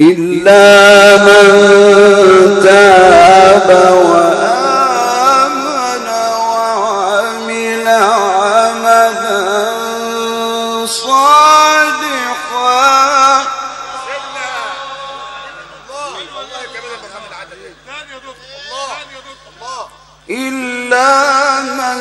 إلا من تاب وآمن وعمل عملا صالحا. إلا من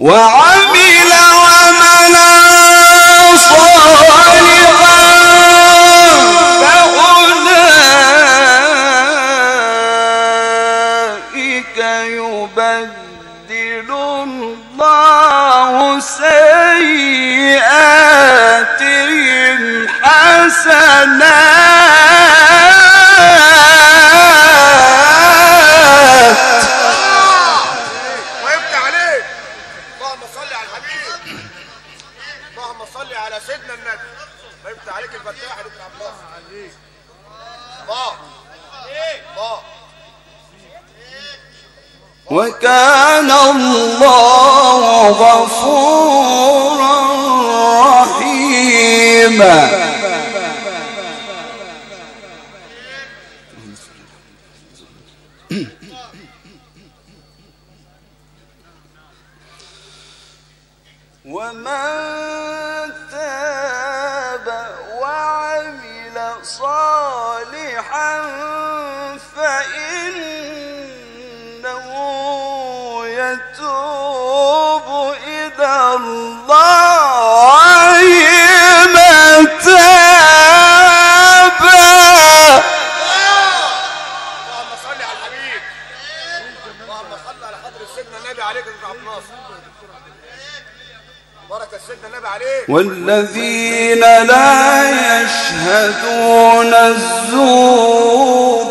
وعمل عملا صالحا. فأولئك يبدل الله سيئاتهم حسنات. اللهم صل على سيدنا النبي. ويفتح عليك الفتاح يا عبد الله الله. الله. وكان الله غفورا رحيما. ومن تاب وعمل صالحا فإنه يتوب إلى الله متابا. اللهم صل على الحبيب. اللهم صل على حضرة سيدنا النبي عليك يا عبد الناصر بركة سيدنا النبي عليك والذين لا يشهدون الزور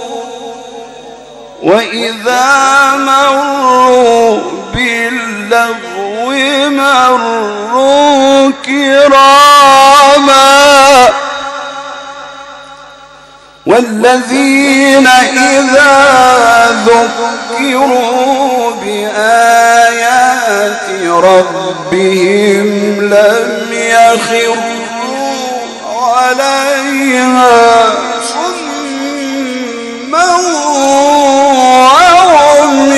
وإذا مروا باللغو مروا كراما والذين إذا ذكروا بآيات ربهم لم يخروا عليها صما وعميانا.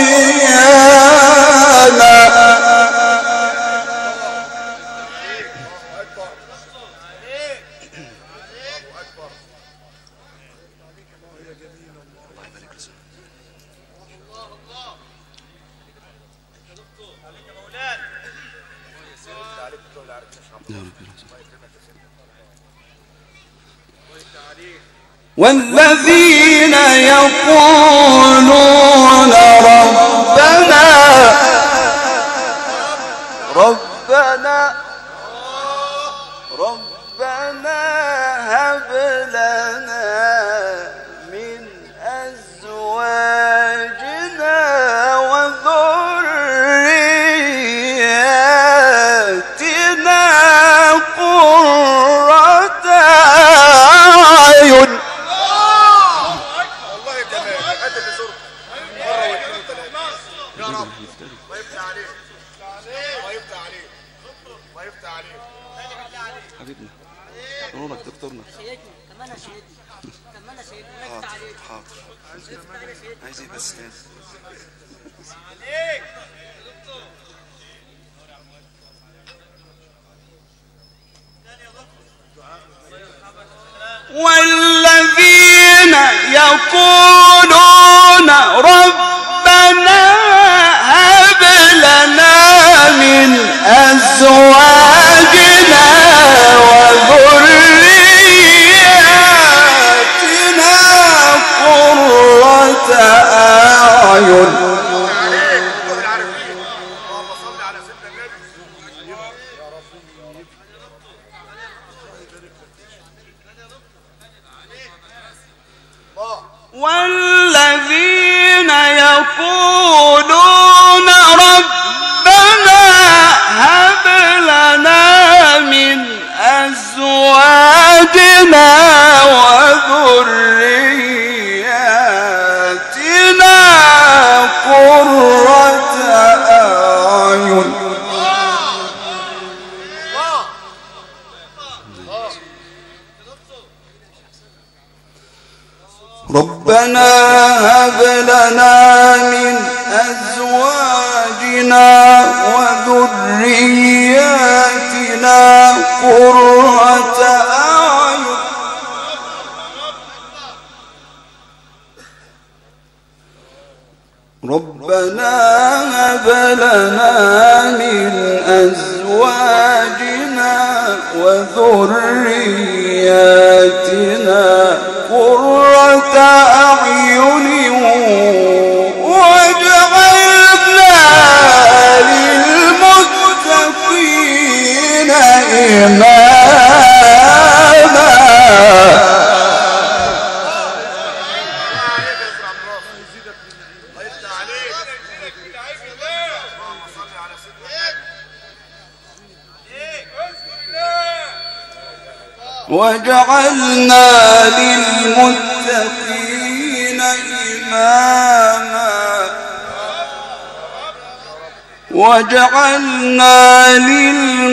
والذين يقولون ربنا ربنا وثلاثة يا رب عليك عليك الله يفتح عليك حبيبنا نورك دكتورنا كمان عليك حاضر عايز إيه بس تاني والذين يقولون ربنا هب لنا من أزواجنا وذرياتنا قرة أعين. والذي يقولون ربنا هب لنا من أزواجنا وذرياتنا قرة أعين ربنا هب لنا من أزواجنا وذرياتنا قرة أعين. ربنا هب لنا من أزواجنا وذرياتنا وجعلنا للمتقين إماما. وجعلنا للمتقين